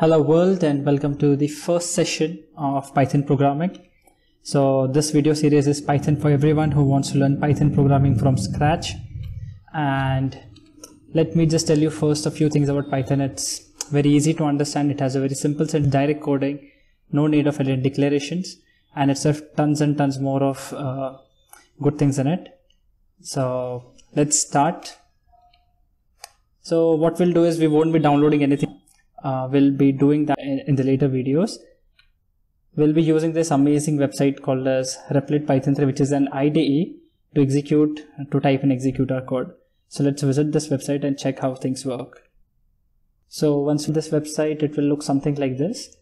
Hello world and welcome to the first session of Python programming. So this video series is Python for everyone who wants to learn Python programming from scratch. And let me just tell you first a few things about Python. It's very easy to understand. It has a very simple set direct coding, no need of any declarations and it's has tons and tons more of uh, good things in it. So let's start. So what we'll do is we won't be downloading anything. Uh, we'll be doing that in, the later videos. We'll be using this amazing website called as Replit Python 3, which is an IDE to execute, to type and execute our code. So let's visit this website and check how things work. So once in this website, it will look something like this.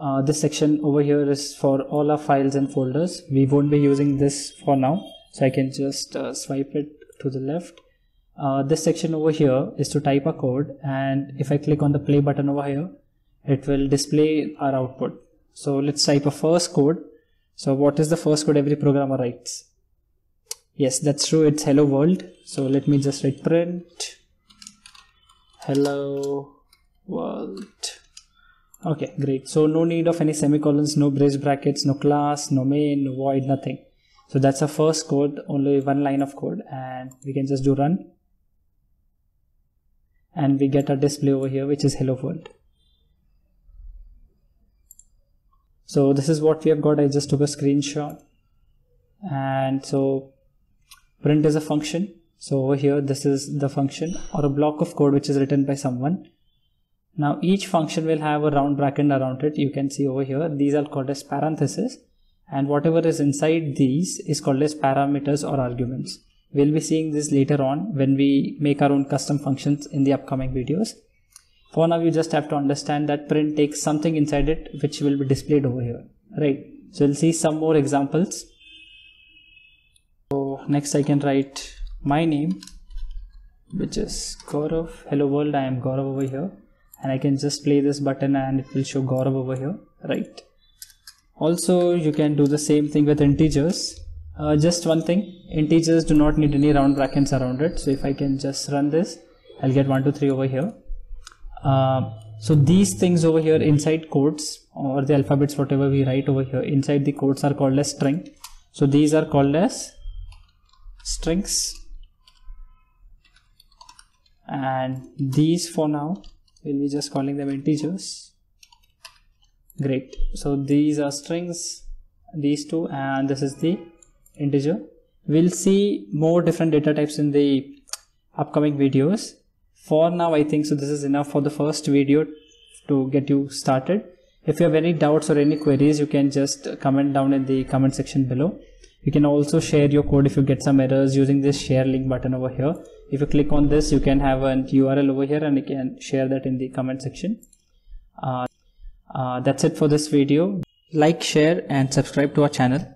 Uh, this section over here is for all our files and folders. We won't be using this for now. So I can just uh, swipe it to the left uh, this section over here is to type a code and if I click on the play button over here it will display our output. So let's type a first code. So what is the first code every programmer writes? Yes that's true. It's hello world. So let me just write print. Hello world. Okay great. So no need of any semicolons no brace brackets no class no main no void nothing. So that's a first code only one line of code and we can just do run and we get a display over here which is hello world. So this is what we have got. I just took a screenshot. And so print is a function. So over here this is the function or a block of code which is written by someone. Now each function will have a round bracket around it. You can see over here these are called as parentheses. And whatever is inside these is called as parameters or arguments We'll be seeing this later on when we make our own custom functions in the upcoming videos. For now, you just have to understand that print takes something inside it which will be displayed over here, right? So we'll see some more examples. So next I can write my name, which is Gaurav. Hello world, I am Gaurav over here. And I can just play this button and it will show Gaurav over here, right? Also, you can do the same thing with integers uh, just one thing integers do not need any round brackets around it. So if I can just run this I'll get 1 2 3 over here. Uh, so these things over here inside quotes or the alphabets whatever we write over here inside the quotes are called as string. So these are called as strings. And these for now we'll be just calling them integers. Great. So these are strings these two and this is the integer. We'll see more different data types in the upcoming videos. For now i think so this is enough for the first video to get you started. If you have any doubts or any queries you can just comment down in the comment section below. You can also share your code if you get some errors using this share link button over here. If you click on this you can have an url over here and you can share that in the comment section. Uh, uh, that's it for this video. Like share and subscribe to our channel